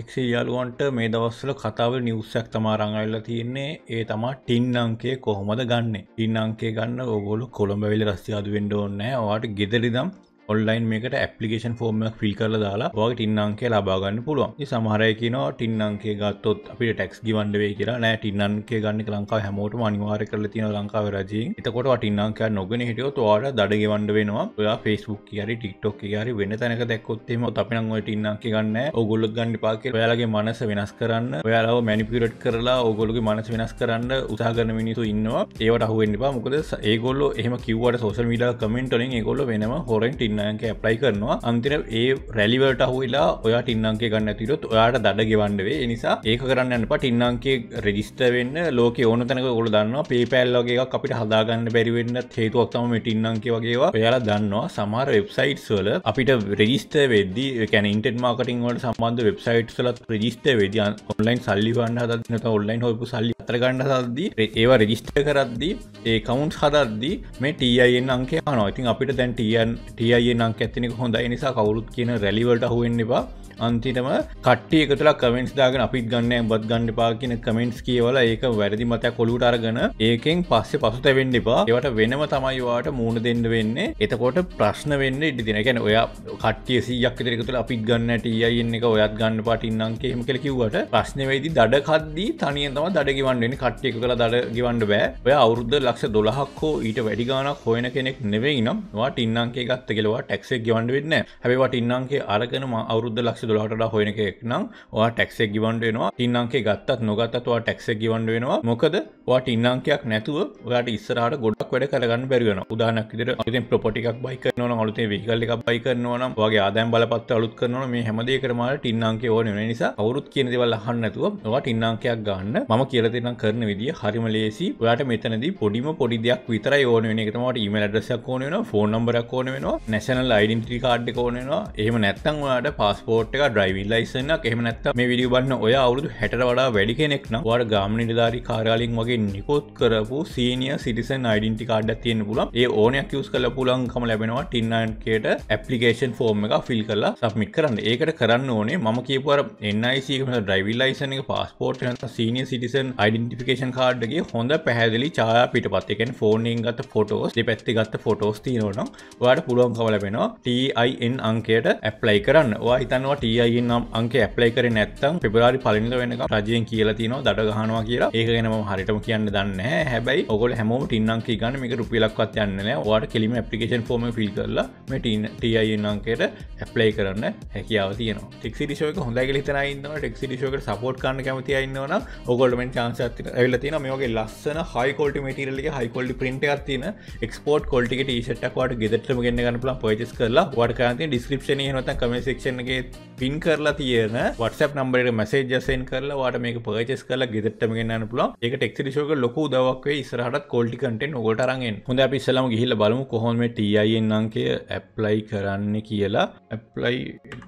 එක්සේ යාලුවන්ට මේ දවස්සල කතාව නිවසක් තමා රංගල්ල තියෙන්නේ. ඒ තමා ටින් අංකේ කොහොමද ගන්න? ඉන්න අංකේ ගන්න ඔගොලු කොළඹවෙල රස්්‍යාද වෙන්ඩ ඕන්නෑ වාට ගෙදරිදම් ඔන්ලයින් මේකට ඇපලිකේෂන් ෆෝර්මක් ෆිල් කරල දාලා වගේ ටින්නන්ගේ ලබාගන්න පුළුවන්. සමහරයකන ටින්නන්ගේ ගත්තොත් අපිට ටෙක්ස් ගිවන්ඩ වේ කියලා. නෑ ටින්නන්ගේ ගන්න ලංකා හැමෝට අනිවාර කරල තින ලංකාව රජී එතකොට ටින්නන්ක නොගෙන හිටියෝ තුවාට දඩ ගවන්ඩ වෙනවා. ඔයා ෆෙස්බුක් කියරි ටික්ටොක් කියරි වෙන තැනක දැක්කොත්තේම අපිනං ඔය ටින්නන්ක ගන්න ඔගොල්ලොත් ගන්න පාක ඔයාලගේ මනස වෙනස් කරන්න. ඔයාලාව මැනිපිරට් කරලා ඔගොලුගේ මනස වෙනස් කරන්න උසාගරන මිනිසු ඉන්නවා. ඒවට අහුවෙන්නිපා මොකද ඒගොල්ල එහම කිවට සෝසල් මීඩ කමෙන්ටලින් ඒගොල්ල වෙනම හොරෙන් ටින්න ටින්නක ඇප්ලයි කරනවා. අන්තිර ඒ රැලිවලට අහුවෙලා ඔයා ටින්නන්ගේ ගන්න තිරොත් ඔයාට දඩ ගෙවන්ඩවේ නිසා ඒක කරන්න පට ඉන්නන්ගේ රෙජිස්ට වෙන්න ලෝක ඕන තැනක ගොල දන්න පේපැල්ලගේ අපිට හදාගන්න බැරිවෙන්න හේතුවක්තම ටින්නන්ගේ වගේවා ඔයාලා දන්නවා සමාර වෙබ්සයිට් වල අපිට රෙජිස්ට වෙදදි කැන ඉන්ටෙන් මාර්කටින් වලට සම්බන්ධ වෙබ්සයිට් සලත් රජිස්ට වෙද ඔන්ලයින් සල්ලි වන්න හදනක ඔන්ලයින් හොපු සල්ලි අතරගන්න සද්දී ඒවා රෙජිස්ට කරද්දී ඒ කවුන්ස් හදද්දී මේ ටයින් අංකේ නොඉතින් අපිට දැන් ටියන් ටියන් නං ඇතිනෙක හොඳයි. නිසා කවුරුත් කියන රැලිවලට හුවෙන්නවා අන්තිටම කට්ටිය එකතුලා කමෙන්ස් දාගෙන අපිත් ගන්න බත් ගන්න පා කියන කමෙන්ට්ස් කියවල ඒක වැරදි මත කොළුට අරගන ඒකෙන් පස්සේ පසු තැවෙන්න එපා. ඒවට වෙනම තමයිවාට මූුණ දෙන්න වෙන්නේ. එතකොට ප්‍රශ්න වෙන්න ඉඩි දිනකැන ඔයා කට්ටිය සියක් දෙරෙකුතුල අපිත් ගන්නට අයන්න එක ඔයත් ගන්න පාටින්නන්කේම කළ කිව්වට ප්‍රශ්නවේදි දඩ කද්දී තනිය තම දඩගවන්ඩෙන කට්ටියක කළ දඩ ගවන්ඩ බෑ. ඔය අවුද්ධ ලක්ෂ දොළහක්කෝ ඊට වැඩිගානක් හොයන කෙනෙක් නෙවෙයි නම් වා ඉන්නන්ගේ ගත්ත කෙලවා ටක්සේ ගවන්ඩ වෙන්න හැබවට ඉන්නන්ගේ අරගනම අවුද්ධ ලක්ෂ දොලහට හොයන එකක් නම් වා ටක්සෙක් ගිවන්ඩ වෙනවා. ඉන්නන්ගේ ගත්තත් නොගත්තවා ටක්සෙක් ගිවන්ඩ වෙනවා. මොකද වාට ඉන්නංකයක් නැතුව ඔයාට ඉස්සරහට ගොඩක් වැඩ කරගන්න බැරිවෙන උදානක් විදිර අතින් ප්‍රපොටික් බයි කරනවන අලුතේ විකල්ල එකක් බයි කරනවනම් වගේ ආදෑම් බලපත් අලුත් කරනවන මේ හැමදේ කරමට ඉන්නංකේ ඕන නිසා අවුරුත් කියන දෙවල් අහන්න නැතුව වාට ඉන්නංකයක් ගන්න. ම කියලතිනම් කරන විදිිය හරිම ලේසි. ඔයාට මෙතනද පොඩිම පොඩි දෙයක් විතර ඕන වෙන එකතමට ඊමල් අඩසක් ඕන වෙන ෆෝන් නම්බරක් ඕන වෙනවා නැශනල් අයිඩන්ටි කාඩ් ඕනවා එහෙම නැත්තං ඔයාට පස්පෝට් එක ඩ්‍රයිවි ලයිසන්න එහෙම නැත්ත මේ විඩිය බන්න ඔය අවුදු හැට වඩා වැඩි කෙනෙක් නම් වට ගාම නිධාරි කාරයාලින් වගේ නිකොත් කරපු සීනිය සිටිසන් අයිඩන්ටි කාඩ තියෙන පුලන් ඒ ඕනයක් යස් කල පුලන්කම ලැබෙනවා ටින්නන්කේට ඇපලිකේෂන් ෆෝර්ම එක ෆිල් කරලා සබ්මික් කරන්න. ඒකට කරන්න ඕනේ ම කියපුර එන්නයිසිකම ඩ්‍රයිවි ලයිසන එක පස්පෝට් සීනිය සිටිසන් අයිඩන්ටිෆිකේෂන් කාඩ්ගේ හොඳ පැහැදිලි චා පිට පත්තකෙන් ෆෝනින් ගත ෆොටෝස් පැත්ති ගත්ත ෆොටෝස් තියනවනම් වාට පුළුවන්කම ලැබෙනවා TIN අංකයට ඇප්ලයි කරන්න. වා හිතන්නවා TIN නම් අංක ඇප්ලයි කර නැත්තම් පෙබරාරි පලිනිද වෙන රජයෙන් කියලා තින දඩ ගහනවා කියලා. ඒක ගෙනම හරිටම කියන්න දන්න හැබයි ඔගොල හැම ටින්නන්ක ගන්න මේක රුපිලක්වත් යන්න වාට කෙලිම පපිකේන් ෆෝම ෆිල් කරලා මෙටන් ටයින්නන්කයට ඇප්ලයි කරන්න හැකියාව තියන ටෙක්සි ශෝක හොඳ ලිතනයින්න ටෙක්සි ශෝක සපෝට් කන්න කැමති ඉන්නවන ඔගොල්මෙන් චාන්ස ඇල්ල තින මේගේ ලස්සන හයිකෝල්ට මටිරලගේ හයිකොල්ඩි පින්ට තින එක්ස්පෝට් කොල්ටික ටීෂට්ක්වාට ගෙදටම ගන්න ගන්න පලා පොයිස් කරලා වට කාන්ති ඩිස්ක්‍රපෂන හනත කමසක්ෂන්ගේ පින් කරලා තියෙන වටසප් නම්බරට මසේජසෙන් කරලා වාට මේක පර්චස් කල ගෙදටම ගන්න පුල එක ටෙක්සිරිශෝක ලොකු දවක්වේ ඉස්රහට කොල්ටි කටෙන් ඔගොටරගෙන් හොඳ පිස්සලම ගිහිල බලමු කොහොම ටයින් අංකය ඇප්ලයි කරන්න කියලා. ඇප්ලයි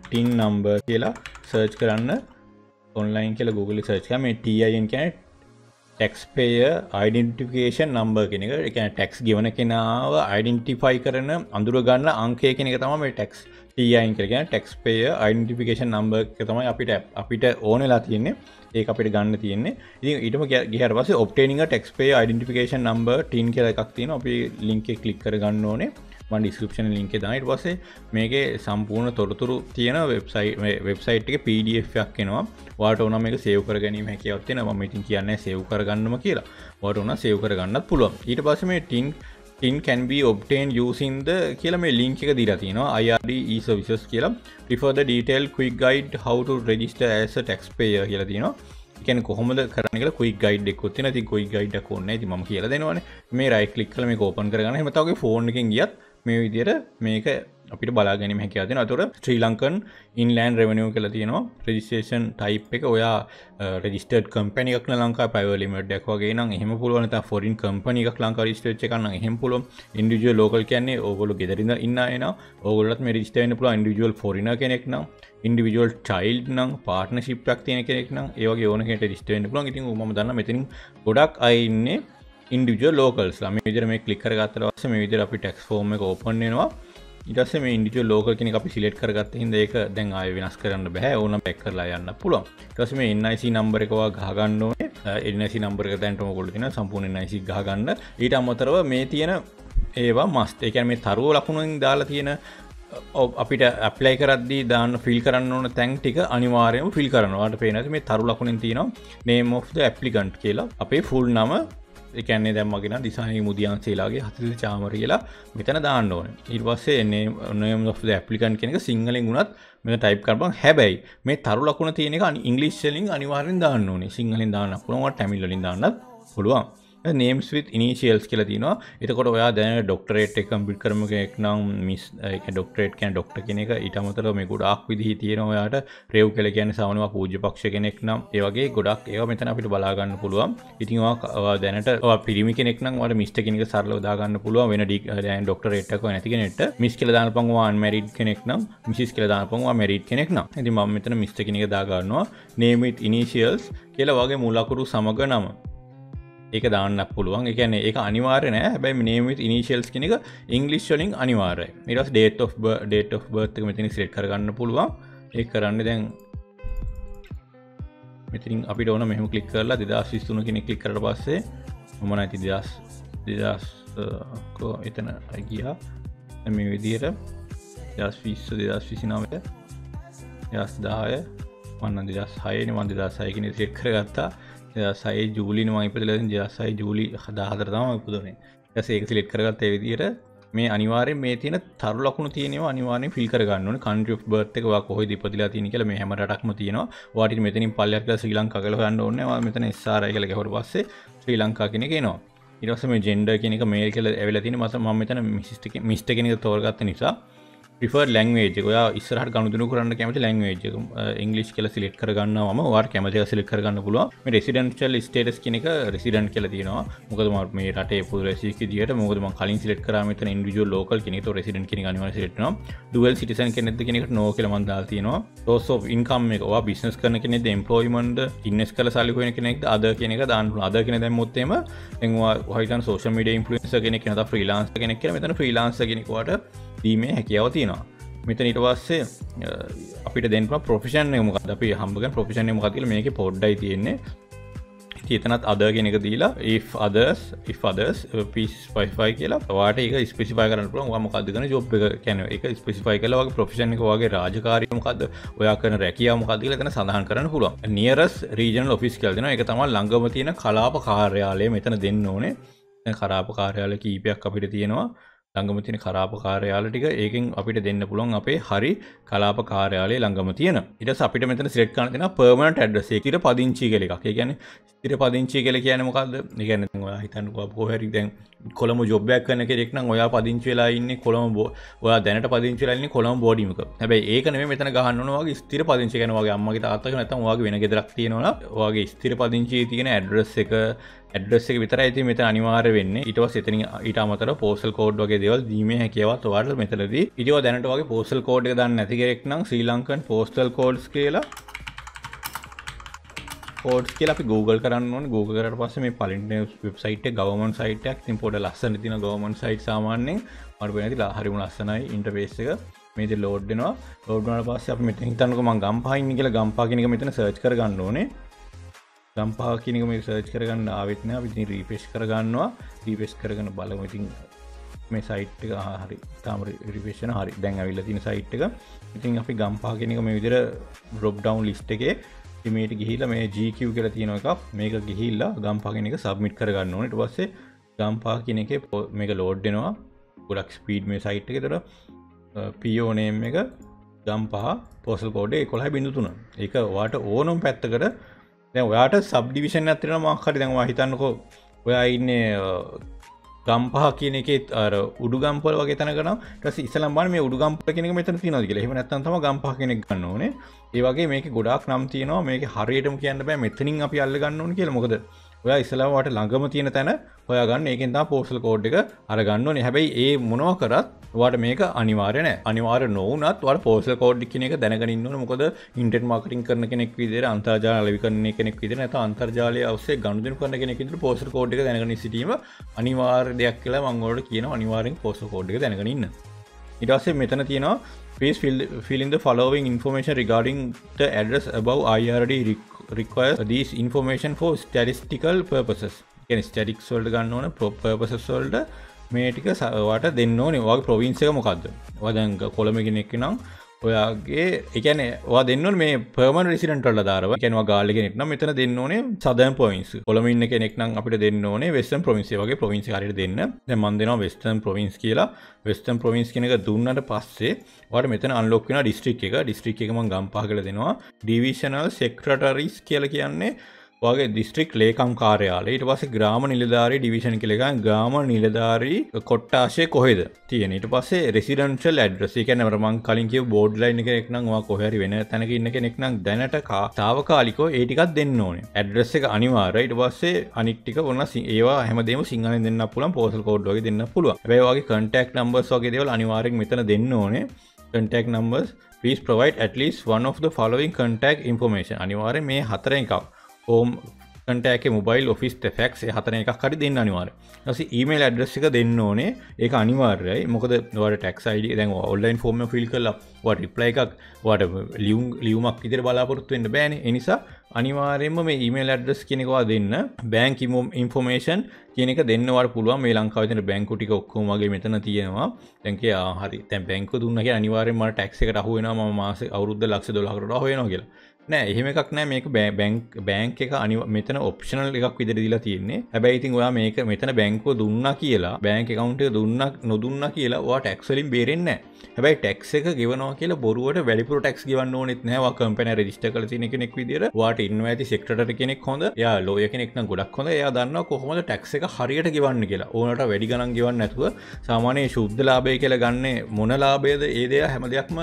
ටින් නම්බර් කියලා සර්ච් කරන්න ඔන්ලයින් කියල Google සර්ච් මේ ටයින් කැන ටෙක්ස්පේය අයිඩෙන්ටිකේෂන් නම්බර් කෙනෙක එක. ටෙක්ස් ගෙවන කෙනාව අයිඩෙන්ටිෆයි කරන අඳුර ගන්න අංකය කෙනෙක තම මේ ටෙක්ස් ටයින් කරගෙන ටෙක්ස්පේය අයිඩටිෆිකේෂන් නම්බර් තමයි අපිට අපිට ඕනලා තියන්නේ. ඒ අපිට ගන්න තියන්නේ. ඉති ඉටම ගහර පස ඔප්ටේනික ටෙක්ස්පේ අයිඩටිෆිකේෂන් නම්බර් ටීන් කියල එකක් තින අපි ලින්ක කලික් කර ගන්න ඕනේ. මන් ඩිස්කපෂන ලින්ක දයිට පසේ මේක සම්පූර්ණ තොරතුරු තියෙන වෙබ්සයි වෙබ්සයිට් එක පඩFයක් කෙනවා වාට ඕන මේක සේව් කර ගැනීම හැකිවත්තින ම ඉතින් කියන්න සේව් කරගන්නම කියලා. වට ඕන සේව් කරගන්නත් පුළුවන්. ඊට පස මේ ටින් ටින් කැන්බ ඔබ්ටේන් යසින්ද කියල මේ ලිංක එක දිර තියෙනවා. අයිඩ ඊසවිසස් කියලා. ප්‍රිෆර්ද detailed quick guide how to register as taxpayer කියලා තියෙනවා. කැන කොහොමද කරනක කොයි ගයිඩ් එක්කොත්තින ති කොයි ගයිඩ් කොන්න ති ම කියල දෙනවන. මේ රයි කලික් කල මේ කෝපන් කරගන්න. හමතාවගේ ෆෝන් එකින් ගියත් මේ විදියට මේක අපිට බලාගැනීම හැකයාතින අතුර ශ්‍රී ලංකන් ඉන්ලෑන් රෙවනියෝ කළ තියෙනවා. රජිස්ටේෂන් ටයිප් එක ඔයා රජිස්ටර් කම්පනික් ලංකා පැවලිමටක් වගේ. නම් එහම පුළුවනත ෆොරින් කම්පනික් ලංකා රිස්ටේච් කන්න හෙම පුල ඉන්ඩිජුව ලෝකල් කියන්නේ ඕගොලු ගෙදරන්න ඉන්න එන ඕගොලත් මේ රිස්ටේන පුල ඉන්ඩිජුවල් ෆොරින කෙනෙක් නම් ඉන්ඩිවිජුවල් චයිල් නම් පාටන ශිප්ක් තියන කෙනෙක් නම් ඒවගේ ඕනකට රිස්ටේන පුල ඉතින් ම දන්න මෙතින් ගොඩක් අයින්නේ ඉන්ඩිජ ලෝකල් ම විදර මේ කලිකර ගත්තර වස මේ විදිර අපි ටෙක්ස් ෆෝර්ම එක ඕපන්නවා ඉටස මේ ඉන්ඩිච ලෝක කෙනෙ අපි සිලෙට් කරගත්ත හිද ඒක දැන් අය වෙනස් කරන්න බැහැ ඕන පැක් කරලා යන්න පුළුවන්. ටස මේ එන්නයිසි නම්බරකවා ගහගන්න එන්නසි නම්බර තැන්ටම කොලතින සම්පූර්ණ නයිසි ගහගන්න. ඊට අමතරව මේ තියෙන ඒවා මස්ත එකැන මේ තරුව ලකුණුවෙන් දාලා තියෙන අපිට ඇප්ලයි කරදදි දාන්න ෆිල් කරන්න ඕන තැන් ටික අනිවාරයම ෆිල් කරනවාට පේනති මේ තරු ලකුණින් තියෙනවා නේම් of ඇප්ලිකන්ට් කියලා. අපේ ෆුල් නම එකන්නේ දැම්මගෙන දිසාහි මුදියන්සේලාගේ හතිල් චාමර කියලා මෙතන දාන්න ඕන. ඉර්වස්සේ එන්නේ ඔනයම් ඇපලිකන් කෙනෙක සිංහලෙන් ගුණත් මෙ ටයිප් කරබන් හැබැයි මේ තරු ලකුණ තියෙනෙ ඉංගලිස්්ලින් අනිවාරෙන් දාන්න ඕනේ. සිංහලින් දාන්න පුළුවන් ටැමිල්ලින් දාන්නත් පුළුවන්. නේම්ස් විත් ඉනිසිියල්ස් කියල තිනවා එතකොට ඔයා දැන ඩොක්ටරේට් එක කම්පිට කරම එක් නම් මිස් ඩොක්ටරේට් කැන් ඩොක්ට කෙනෙක ඉටමතර මේ ගොඩක් විදිහි තියෙන ඔයාට. රෙව් කල කියන සවනවා පූජ පක්ෂ කෙනෙක් නම්. ඒවගේ ගොඩක් ඒ මෙතන අපිට බලාගන්න පුළුවන්. ඉතිවා දැනට පිරිමි කෙනෙක් නම් වට මිස්ට කෙනෙක සරල දාගන්න පුළුව වෙන ඩික් දැන් ඩොක්ටරේට්ක නැතිගෙනට මිස් කල දාන පංවාන් මැරිඩ් කෙනෙක් නම් මිසිස් කල දාන පංවා මැරිට් කෙනෙක් නම්. ඇති ම මෙතන මිස්ට කෙනෙක දාගන්නවා නේමිත් ඉනිසිියල්ස් කියලා වගේ මුලකුරු සමග නම. ඒක දාන්න පුළුවන්. එකන එක අනිවාර නෑ. හැබැයි නේමත් ඉනිශල්ස් කෙනෙක ඉංගලිස්්ලින් අනිවාරය මිරස් date of date of birth මෙතිනි සිට කරගන්න පුළුවන්. ඒ කරන්න දැන් මෙතින් අපිට ඕන මෙහම කලික් කරලා දෙදස් විස්තුන කෙනෙ කලික් කර පස්සේ මන ඇති දස් දෙදස්කෝ එතන අගියා මේ විදියට දස් විස්ස දෙදස් විසිනාවට දස් දාය වන්න දෙදස් හයන මන්ද දසයකෙන සෙට් කරගත්තා. සයි ජූලින මයිපල ජසයි ජූලි හදාහතරතම ඉපුදනේ. ඒක සිලෙට් කරගත් විදියට මේ අනිවාරය මේ තියන තරු ලකුණු තියනව අනිවාරය ෆිල් කරගන්න කන්ට්‍ර බර්තකවා කොහ දිපදිලා තින කල මේ හැමටක්ම තියෙනවා. වාට මෙතනින් පල්ලක් ශ්‍රී ලංකා කල ගන්න ඕන්නවා මෙතන ස්ාරය කල හොට පස්සේ ශ්‍රී ලංකා කෙන නවා ඉරස මේ ජෙන්ඩ කෙනෙක මේ කල ඇවලතින මස ම මෙතන මිසිස්ට මිස්ට කෙනෙක තෝරගත්ත නිසා ප්‍රිෆර් ලැංවේජ ඔයා ඉස්සරහට ගනුදුනු කරන්න කැමති ලැංවේජ ඉංගලිස් කියල සිලෙට් කරගන්න ම වාට කැමති සිලි කරගන්න පුළුව රෙසිඩන්ටල් ස්ටේටස් කෙනෙක රෙසිඩන්් කල තියෙනවා. මොකදම මේ රට පු රසික දිට මොකදම කලින් සිලෙට කරමත ඉන්ඩිජුව ලෝකල් කෙනෙත රෙසිඩන් කෙන අනිව සිටන දුවල් සිටිසන් කෙනෙද කෙනෙක නෝ කල මන්දාල් තියෙනවා. ටෝස් of ඉන්කම් එකවා බිස්නස් කරන කෙනෙ එම්පලෝයිමන්ඩ ඉන්නස් කල සල්ලිකෙන කෙනෙක් අද කෙනෙක දාන්න අද කෙන දැමුත්තේම එවා හයිතන් සෝෂ මඩ ඉන්පලන්ස කෙනෙක් නත ්‍රීලාන්ස් කෙනෙක් මෙතන ්‍රීලාන්ස කෙනෙකවට දීමේ හැකියාව තියෙනවා. මෙත නිට පස්සේ අපිට දෙන් ප්‍රොෆිෂන් මොකද අපි හම්බග ප්‍රොෆිෂන් මොකතිල මේක පොඩ්ඩයි තියෙන්නේ. එතනත් අද කෙනෙක දීලා අදස් අදස් පිස් පයිෆයි කියලා වාට එක ස්පිසිපයි කරන පුළන් මොකක්දගන ජොබ් එක කැන එක ස්පිසිපයි කල වගේ ප්‍රෆිෂන් එක වගේ රාජකාරයමකක්ද ඔයා කන රැකියාව මොකදල තන සඳහන් කරන පුළුව නියරස් රීජන ඔෆිස් කල්දන එක තම ළඟම තියෙන කලාප කාර්යාලය මෙතන දෙන්න ඕනේ. කරාප කාර්යාල කීපයක් අපිට තියෙනවා. ළඟම තියෙන කලාප කාර්යාල ටික ඒකෙන් අපිට දෙන්න පුළුවන් අපේ හරි කලාප කාර්යාලය ළඟම තියෙන ඊට අපිට මෙතන සිලෙක්ට් කරන්න තියෙන පර්මනන්ට් ඇඩ්‍රස් එක ඉතින් පදිංචි කියලා එකක්. ඒ කියන්නේ ස්ථිර පදිංචි කියලා කියන්නේ මොකද්ද? ඒ කියන්නේ ඔයා හිතන්නකෝ කොහේ හරි දැන් කොළඹ ජොබ් එකක් කරන කෙනෙක් නම් ඔයා පදිංචි වෙලා ඉන්නේ කොළඹ ඔයා දැනට පදිංචි වෙලා ඉන්නේ කොළඹ බෝඩිමක. හැබැයි ඒක නෙමෙයි මෙතන ගහන්න ඕන වගේ ස්ථිර පදිංචි කියන වගේ අම්මගේ තාත්තගේ නැත්නම් ඔයාගේ වෙන ගෙදරක් තියෙනවා නම් ඔයාගේ ස්ථිර පදිංචියේ තියෙන ඇඩ්‍රස් එක ඇඩ්‍රස් එක විතර ඇති මෙත අනිවාර වෙන්න. ඉටව එතන ඊට අමතර පෝසල් කෝඩ් වගේ දෙවල් දීම හැකියවත් වාට මෙතලද ඉටව දැනට වගේ පෝසල් කෝඩ් දන්න නැතිකෙක් නම් ශ්‍රී ලංකන් පෝස්ටල් කෝඩ්ස් කියලා කෝඩ් කියල අපි Google කරන්න Google කරට පස්ස මේ පලින්ට වෙබ්සයිට ගවමන් සයිටක් තින් පොඩ ලස්සන තින ගවමන් සයිට් සාමාන්‍යෙන් මට වෙනති හරිම ලස්සනයි ඉන්ටපේස් එක. මේති ලෝඩ්නවා ලෝඩ්නට පස්ස අප මෙත හිතන්නක ම ගම්පාහින්න කියලා ගම්පා කෙනෙක මෙතන සර්ච් කරගන්න ඕනේ. ගම්පා කියනක මේ සර්ච් කරගන්න ආවෙත්න විතින් රීපේශ් කරගන්නවා. රීපෙස් කරගන්න බලමඉතින් මේ සයිට් එක හරි. තාම රිපේෂන හරි. දැන් ඇවිල්ල තින සයිට් එක. ඉතින් අපි ගම්පා කෙනෙක මේ විදිර බ්‍රොබ් ඩවන් ලිස්ට එක මේට ගිහිල මේ ජීකව කර තියෙන එකක්. මේක ගිහිල්ලා ගම්පාගෙන එක සබ්මිට් කරගන්න ඕනට පස්සේ ගම්පා කියන එක මේක ලෝඩ්ඩෙනවා ගොඩක් ස්පීඩ් මේ සයිට් එක තොර පියෝනේම් එක ගම්පහ පොසල් කෝඩේ කොළහ බිඳතුන එක වාට ඕනම් පැත්තකට දැ ඔයාට සබ්ඩිවිෂන් ඇතින මක්හරි දැන්වා හිතන්නකෝ ඔයා ඉන්නේ ගම්පහ කියන එකෙත් අර උඩුගම්පල වගේ තනකන ටස ඉසලම්බන් මේ උඩුගම්පල කෙනෙක මෙතන තින කියල. හෙම නැත්තම ගම්පහ කෙනෙක් ගන්න ඕනේ. ඒවගේ මේක ගොඩක් නම් තියනවා. මේක හරියටම කියන්න බෑ. මෙතනින් අපි අල්ල ගන්න ඕන කියල. මොකද ඔය ඉස්සලාවට ළඟම තියෙන තැන හොයාගන්න. ඒකෙන්තා පෝසල් කෝඩ් එක අරගන්න හැබැයි ඒ මොනව කරත් වට මේක අනිවාරන අනිවාර නොවනත් වට පෝසල් කෝඩ් කියන එක දැනගන්න මොකද ඉන්ටර් මාර්කටින් කරන කෙනෙක් විදිර අන්තර්ජාල ලවිකරන කෙනෙක් විදිර නැත අන්තර්ජාලය ඔස්සේ ගණුදන කරන කෙනෙක් පෝසල් කෝඩ් එක දැනගන සිටීම අනිවාර් දෙයක් කියලා මංගෝට කියන අනිවාරෙන් පෝසල් කෝඩ් එක දැනගන්න ඉටස්සේ මෙතන තියෙනවා please fill, fill in the following information regarding the address above IRD require these information for statistical purposes. ගැන ස්ටටික් සොල්ට ගන්න ඕන පොපපසස් සොල්ට මේ ටික සවට දෙන්න ඕනේ. වගේ ප්‍රවින්සක මොකක්ද වදංක කොළමගෙනෙක් නම් ඔයාගේ එකන වා දෙන්න මේ පර්මන් රසිටන්ටල දාරව කැනවා ගාලගෙනෙක් නම් මෙතන දෙන්න ඕනේ සදයන් පොයින්ස් කොළමඉන්න කෙනෙක්නම් අපිට දෙන්න ඕනේ වෙස්ටන් ප්‍රවින්සේ වගේ ප්‍රවින්සි හරි දෙන්න. මන් දෙෙනවා වෙස්ටන් ප්‍රවින්ස් කියලා. වෙස්ටන් ප්‍රවින්ස් කෙනෙක දුන්නට පස්සේ වට මෙතන අන්ලොක්කෙන ඩිස්ට්‍රික් එක. ඩිස්ට්‍රික් එකම ගම්පා කල දෙනවා. ඩිවිශනල් සෙක්ටරිස් කියල කියන්නේ වගේ දිස්ත්‍රික් ලේකම් කාරයාලේ ඉට පස ග්‍රාම නිලධාරි ඩිවිෂන් කළෙක ගාම නිලධාරී කොට්ටාශය කොහෙද තියෙනට පසේ රෙසිඩන්ශල් ඇඩ්‍රස කැන රමන් කලින්ක බෝඩ් ලයින් එකෙක්නම් කොහැරි වෙන තැනක ඉන්න කෙනෙක්නම් දැනට කා තාවකාලිකෝ ඒටිකත් දෙන්න ඕනේ. ඇඩ්‍රෙස් එක අනිවාර ඉට පස්සේ අනික්ටික ඔන්න ඒවා හැමදේම සිංහල දෙන්න පුලන් පෝසල් කෝඩ්ගේ දෙන්න පුළුව ඒවාගේ කටක් නම්බර්ස් වගේ දෙවල් අනිවාරෙක් මෙතන දෙන්න ඕනේ. contact numbers please provide at least one of the following contact information. අනිවාර්ය මේ හතර එකක්. ඕම් කටෑක මොබයිල් ඔෆිස් ෆෙක්ස් හතන එකක් හරි දෙන්න අනිවාර ස ඊමේල් ඇඩ්‍රස් එක දෙන්න ඕනේ. ඒ අනිවාර්යයි. මොකද වට ටෙක්ස් අයිඩ දැන් ඔල්ලයින් ෆෝර්ම ෆිල් කල්ලා වට රිප්ලයි එකක් වට ලියුම් ලියුමක් ඉදිර බලාපොරත්තු වෙන්න බෑන. එනිසා අනිවාරයෙන්ම මේ ඊමේල් ඇඩ්‍රස් කෙනෙකවා දෙන්න. බෑන්ක් ඉන්ෆෝමේෂන් කියනක දෙන්නවට පුළුව මේ ලංකාවතන බැංකුටික ඔක්කෝමගේ මෙතන තියෙනවා. තැන්කේ ආහරි තැන් බැංක දුන්නගේ අනිවාරෙන්ම ටක්ක රහුවෙන මාස අවුද්ධ ලක්ෂ දොලහකට හොයන කියලා. නෑ එහෙම එකක් නෑ. මේක බැංක් බැංක් එක අනි මෙතන ඔප්ෂනල් එකක් විදිර දිලා තියෙන්නේ. හැබැයි ඉතින් ඔයා මේක මෙතන බැංකුව දුන්න කියලා බැංක කවුන්ට දුන්නක් නොදුන්න කියලා වා ටැක්වලින් බේරෙන්න හැබයි ටෙක්ස් එක ගෙවනවා කියලා බොරුවට වැඩිපුර ටෙක්ස් ගවන්න ඕනෙත් නෑවා කම්පන රජිස්ට කල තින කෙනෙක් විදිර වාට ඉන්න ඇති සෙක්ටට කෙනෙක් හොඳ යා ලෝය කෙනෙක්න ගොඩක් හොඳ යා දන්න කොහොමද ටැක්ස එක හරියට ගවන්න කියලා. ඕනට වැඩි ගණන් ගවන්න නැතුව සාමානය ශුද්ධ ලාබය කියලා ගන්න මොන ලාබේද ඒදයා හැම දෙයක්ම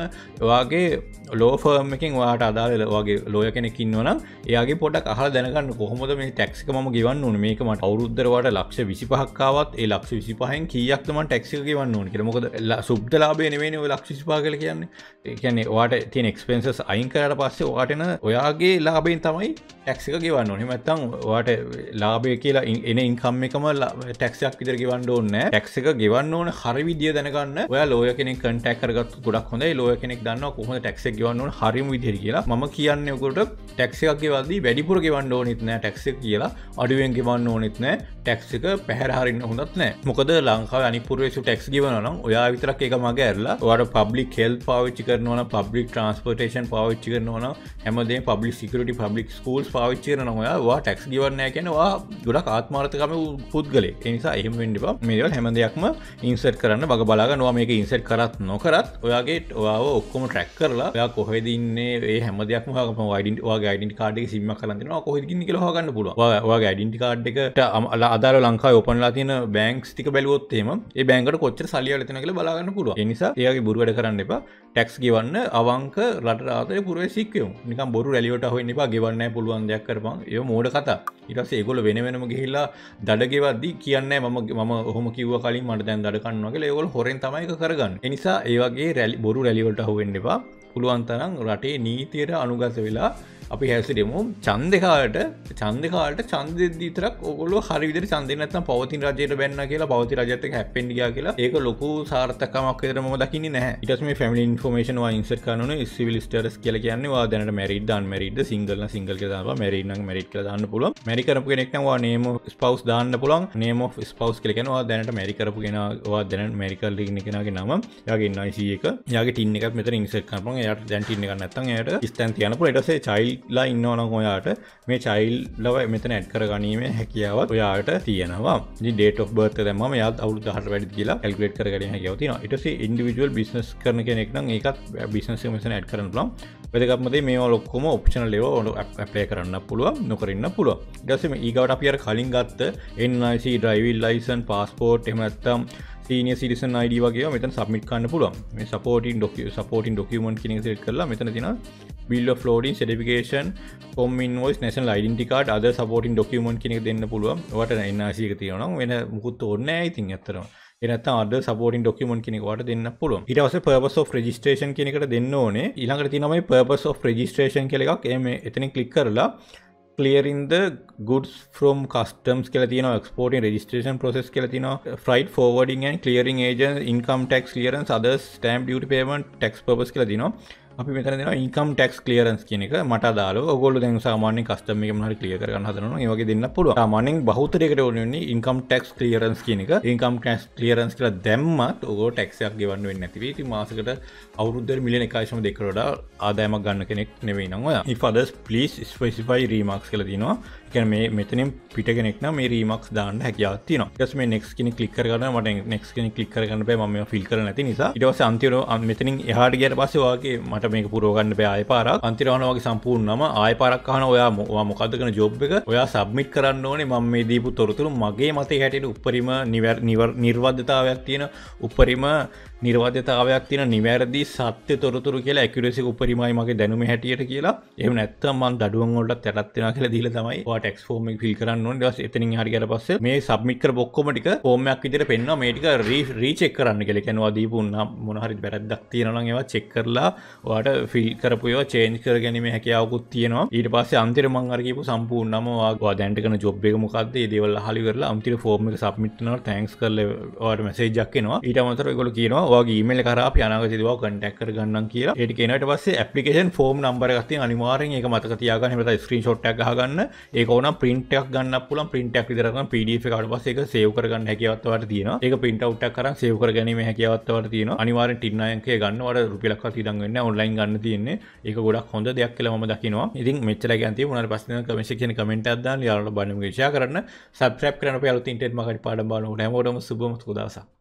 වාගේ ලෝෆර්ම් එකින් වාට අදාල වගේ වගේ ලෝය කෙනෙකින් වන ඒගේ පොඩක් අහල දැනගන්න කොහොමද මේ ටැක්ක ම ගවන්න ඕන? මේකමට අවුරුද්ධරවට ලක්ෂ විසිපහක්කාවත් ඒ ලක්ෂ විසිපහෙන් කියක්තම ටැක්ක ගවන්න ඕන කියමොකද සුබ්ද ලාබේ නෙවෙන ලක්ෂ විසිපා කල කියන්නේ. ඒකැනෙ වාට තියන එක්ස්පෙන්සස් අයින් කරට පස්සේ වාටන ඔයාගේ ලාබෙන් තමයි ටැක්සික ගවන්න ඕනෙ. මැත්තං වාට ලාබය කියලා එන ඉන්කම් එකම ටැක්සයක් විදර ගවන්න ඕන්න ටැක්සික ගෙවන්න ඕන හරි විදිිය දැනගන්න ඔය ලෝය කෙනෙ කටැක්කරගත් ගොඩක් හොඳයි. ලෝය කෙනෙක් දන්න කොහොම ටැක්සක් ගවන්න හරිම විදිර කියලා. ම කියන්න කියන්නකොට ටැක්සිකගේ වදී වැඩිපුර ගෙවන්න ඕනෙත් නෑ ටැක්සි කියලා. අඩුවෙන් ගෙවන්න ඕනෙත් නෑ. ටැක්සික පැහැරහරින්න හොඳත් නෑ. මොකද ලංකාව අනිපුරේසු ටැක්ස් ගවනම් ඔයා විතරක් එක මගේ ඇරලා වට පබ්ලික් හෙල් පාවිච්චි කරනවන පබ්ලික් ට්‍රන්ස්පර්ටේෂන් පාවිච්චි කරනවන හැමදේ පබ්ලික් සිකරට පබ්ලික් ස්කූල්ස් පාවිච්චි කරනවා ටැක්ස් ගවන්න කෙනවා ගොඩක් ආත්මාර්ථකම පුද්ගලේ එනිසා එහෙම වෙන්ඩිපා මේවල් හැම දෙයක්ම ඉන්සට් කරන්න බග බලාගනවා මේක ඉන්සට් කරත් නොකරත් ඔයාගේ ඔයාව ඔක්කොම ට්‍රැක් කරලා ඔයා කොහෙදන්නේ ඒ හැම දෙයක්ම වයිඩ වගේ යිඩි කාඩ සිම කලන්න කොහකින් කියල හගන්න පුළුව වගේ යිඩන්ටි කාඩ් එකට අමල අදාර ලංකා ඔපන්ලා තියන බැංක්ස් තික බැලුවොත්තේම ඒ බැංකට කොච්චර සලිය ලතන කළ බලාගන්න පුළුව නිසා ඒගේ බුරුවට කරන්න එපා. ටැක්ස් ගවන්න අවංක රට රාතය පුරුව සික්කයම් නික බොරු රැලියට හොයි එපා. ගෙවන්න පුළුවන් දෙයක් කරපන්. ඒ මෝඩ කතා. ඉටස ඒගොල වෙන වෙනම ගහිල්ලා දඩගෙවද්දි කියන්න මම මම හොම කිව කලින් මට දැන් දඩකන්නගේ ඒගොල් හොරෙන් තමයි කරගන්න. එනිසා ඒවගේ රැලි බොරු රැලිවලට හොවෙන්න එපා. පුළුවන්තරම් රටේ නීතියට අනුගස වෙලා අපි හැසිරෙමු. චන්දකාට චන්දකාට චන්දදිතරක් ඔගොල හරිවිදර චන්දනත්න පවතින් රජයට බැන්න කියලා පවති රජත හැපෙන්ඩිය කියලා. ඒක ලොකු සාර්ථකමක් ම දකින්න නෑ ඉටස් මේ ෆැමිලි ඉන්ෆර්මේෂන් ඉන්සට කනන සිවිල් ස්ටරස් කියල කියන්නවා දැනට මැරිඩ්දාන් මැරිඩ සිංගල සිංගල් දාව මැරින්න මැරිට් දාන්න පුල මැරිකරපු කෙනෙක්නවා නේම ස්පවස් දාන්න පුලන් නේම ස්පවස් කලෙනවා දැනට මැරිකරපු කෙනවා දැන මැරිකල් ලිගන කෙනගේ නම. යගේ නයිසිය එක යගේ ටින්න එකක් මෙත ඉන්සට කරපන යට දැන්ටින්න ගන්නත්තන් යට ස්තන් තියනපු එටසේ චයිල් ලා ඉන්නවන ඔයාට මේ චයිල් ලව මෙතන ඇඩ් කර ගනීම හැකියාවත් ඔයාට තියෙනවා. ඩේට බර්ත දැම යාත් අවුදු දහට වැඩි කියලා ඇල්ගේට කරගෙන හැකවතින ඉටස ඉන්ඩිවිජුවල් බිස්නස් කරන කෙනෙක් නම් ඒකත් බිස්නස මෙසන ඇඩ් කරන ලම් වැදකත්මද මේ ලොක්කොම ඔප්ෂන ලෙව ඔඩු ඇප්ලේ කරන්න පුළුව නොකරන්න පුළුව ඩසම ඒකට අපියර කලින් ගත්ත එන්නයිC ඩ්‍රයිවිල් ලයිසන් පස්පෝට් එමත්තම් සීනිය සිරිසන් අයිඩ වගේ මෙතන සබමිට කන්න පුළුව මේ සපෝටින් ඩොක සපෝටින් ඩොකමන්ට කියෙන සෙට කරලා මෙතන තින බිල් ෆලෝඩින් සටිකේෂන් කොමින් ෝස් නැසන් ලයිඩන්ටිකාට අද සපෝටින් ඩොකමන්ට කෙනෙ දෙන්න පුළුව වට එන්නසික තියන වෙන මුකුත් ඔන්න ඉතින් ඇතරවා එනත් අද සපෝටින් ඩොකමන් කෙනෙකට දෙන්න පුළුව ඉටවස පර්පස් of රජිස්ට්‍රේෂන් කෙනෙකට දෙන්න ඕනේ. ඉළඟට තිනමයි පර්පස් of රජිස්ට්‍රේෂන් කෙ එකක්. එම එතන කලික් කරලා clearing the goods from customs කියලා තියෙනවා exporting registration process කියලා තියෙනවා. Freight forwarding and clearing agent income tax clearance others stamp duty payment tax purpose කියලා තියෙනවා. අපි මෙතන දෙනවා ඉන්කම් ටෙක්ස් ක්ලියරන්ස් කියන එක. මට අදාළව ඔයගොල්ලෝ දැන් සාමාන්‍යයෙන් කස්ටම් එකම හරි ක්ලියර් කරගන්න හදනවා ඒ වගේ දෙන්න පුළුවන්. සාමාන්‍යයෙන් බහුතරයකට ඕනේ වෙන්නේ ඉන්කම් ටෙක්ස් ක්ලියරන්ස් කියන එක. ඉන්කම් ටෙක්ස් ක්ලියරන්ස් කියලා දැම්මත් ඔයගොල්ලෝ ටැක්ස් එකක් ගෙවන්න වෙන්නේ නැති වෙයි. ඉතින් මාසෙකට අවුරුද්දට මිලියන 1.2කට වඩා ආදායමක් ගන්න කෙනෙක් නෙවෙයි නම් ඔයා. if others please specify remarks කියලා තියෙනවා ගැන මේ මෙතනින් පිට කෙනෙක් මේ රීමක් දාන්න හැකියාව තියෙනවා. ස් මේ නෙක්ස් කෙනෙ කලික් කරගන්න මට නෙක්ස් කෙනෙ කලික් කරගන්න බෑ ම ෆිල් කර නැති නිසා. ඉටවස අන්තිර මෙතනින් එහට ගට පස්සවාගේ මට මේක පුරෝගන්න බෑ ආය පාරක්. අන්තිරවනවගේ සම්පූර්ණම ආය පාරක්කාන ඔයා මොවා මොකදකන ජොබ් එක? ඔයා සබ්මිට් කරන්න ඕනේ මම මේ දීපු තොරතුරු මගේ මතේ හැටියට උපරිම නිවැර් නිවර් නිර්වධතාවයක් තියෙන උපරිම නිර්වාධතාවයක් තින නිවැරදි සත්‍ය තොරතුරු කියලා ඇකිරසි උපරිමයි මගේ දැනුම හැටියට කියලා. එම නැත්තමන් දඩුවන්ගොලට තැරත්වෙන කියල දීල තමයි ටක් ෆෝම ිල් කරන්න දස් එතනින් හරිකට පස්ස මේ සබ්මිකර බොක්කොමටික ෝමයක් විදිර පෙන්න්න මේටික රීචෙක් කරන්න කෙ කැනවා දීපුන්න මොනහරි බැරද්දක් තියෙනන ඒවා චෙක් කරලා වාට ෆිල් කරපුයවා චේන්ජ් කර ගැනීම හැකියාවකුත් තියෙනවා. ඊට පස්ස අන්තිර මංගරකිපු සම්පූර්ණම වා දැන්ටකන ජොබ්බක මොකක්ද දේවල් හලි කරලා අන්තිර ෆෝර්ම සබ්මිට්නව තැන්ක්ස් කරල වාට මැසේජක්කෙනවා ඊට මතර ගොල කියනවා වගේ මේල කර යනගතිවා කටක් ගන්න කිය ඒට කෙනට පස්සේ ඇපලිකේන් ෆෝම් නම්බර ගති අනිවාරෙන් එක මතක තියාගන්න. මත ස්ක්‍රීන් ෂොට්ක් ගන්න ඒකන පින්ටක් ගන්න පුල පින්ටක් විදරන පඩ කට පස එක සේව කරගන්න හැකිවත්වට තියන ඒක පින්ට උට්ක් කර සේව කර ගැනීම හැකිවත්වට තියන අනිවාර ටින්නයන්ගේ ගන්නවට රුපිලක් තිරගන්න ඔන්ලයින් ගන්න තියන්නේ. ඒක ගොඩක් හොඳ දෙයක් කියල ම දකිනවා. ඉතින් මෙච්චර ගැන්ති උනට පස්සන කමශක්ෂන කමෙන්ට අදන්න යාලට බනම ශා කරන්න. සබ්‍රප් කරන පලතින්ට මකට පාඩ බාන හැමෝටම සුබම සුදසා